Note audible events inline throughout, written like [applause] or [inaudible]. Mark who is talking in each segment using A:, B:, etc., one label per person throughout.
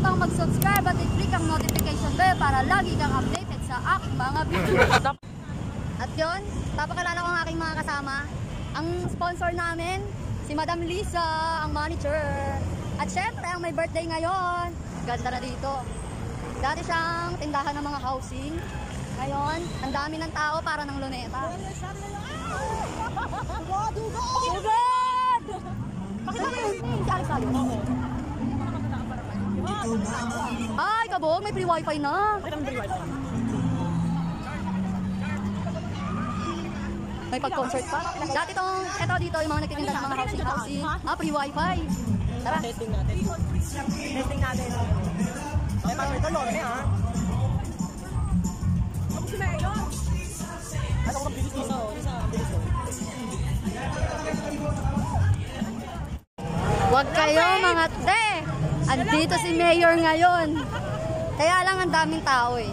A: kalimutang mag-subscribe at i-click ang notification bell para lagi kang updated sa aking mga video. at yun, papakilala ko ang aking mga kasama. Ang sponsor namin, si Madam Lisa, ang manager. At syempre, ang may birthday ngayon. Ganda na dito. Dati siyang tindahan ng mga housing. Ngayon, ang dami ng tao para ng luneta. [laughs] Dugo! Ay, kabog, may free wifi na. May pag-concert pa. Dati tong, eto dito, yung mga nagtitinda ng mga housing housing. Ah, free wifi. Tara.
B: Testing natin. Testing natin. Ay, parang ito, lord eh, ha? Ako si Mayor. Ano ko bilis isa, oh. Isa, bilis, oh.
A: Huwag kayo mga te. Andito si Mayor ngayon. Kaya lang ang daming tao eh.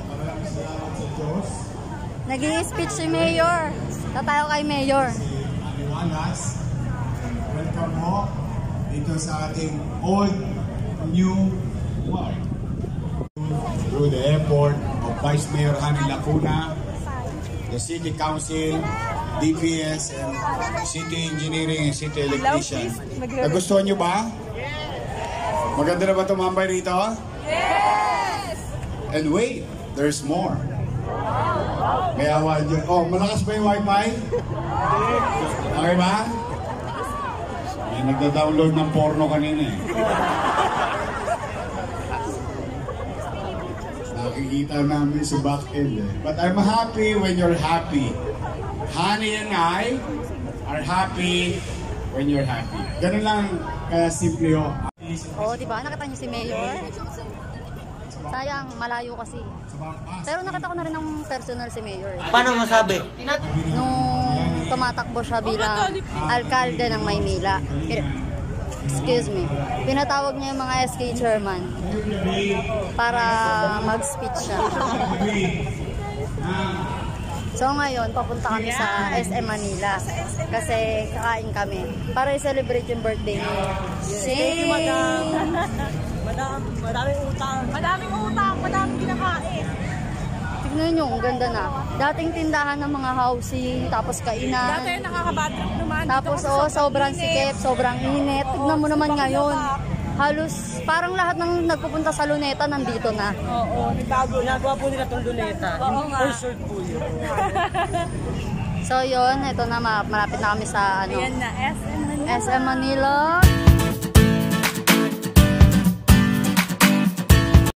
A: nag speech si Mayor. Tatayo kay Mayor.
C: Aliwalas. Welcome ho dito sa ating old new world. Through the airport of Vice Mayor Hani Lacuna, the City Council, DPS, and City Engineering and City Electrician. Nagustuhan nyo ba? Maganda na ba tumambay rito? Yes! And wait, there's more. May awa dyan. Oh, malakas ba yung wifi? Okay ba? May nagda-download ng porno kanina eh. Nakikita namin sa back-end eh. But I'm happy when you're happy. Honey and I are happy when you're happy. Ganun lang kaya simple oh.
A: Oo, di ba? Nakita niyo si Mayor? Sayang, malayo kasi. Pero nakita ko na rin ng personal si Mayor.
B: Paano masabi?
A: Nung tumatakbo siya bilang alkalde ng Maynila. Excuse me. Pinatawag niya yung mga SK chairman para mag-speech siya. So ngayon, papunta kami sa SM Manila kasi kakain kami para i-celebrate yung birthday ni
B: Thank you, madam.
A: Shane. [laughs]
B: Madam, madaming utang. Madaming utang, madaming kinakain.
A: Tignan nyo, ang ganda na. Dating tindahan ng mga housing, tapos kainan.
D: Dati nakaka-batrip naman.
A: Tapos oh, sobrang sikip, sobrang init. Tignan mo naman ngayon. Halos parang lahat ng nagpupunta sa Luneta nandito na.
B: Oo, nagbago. Nagawa po nila itong luneta.
D: Oo nga.
B: Sure po yun. [laughs]
A: So yun, ito na ma- malapit na kami sa ano,
D: Ayan na, SM Manila.
A: SM Manila.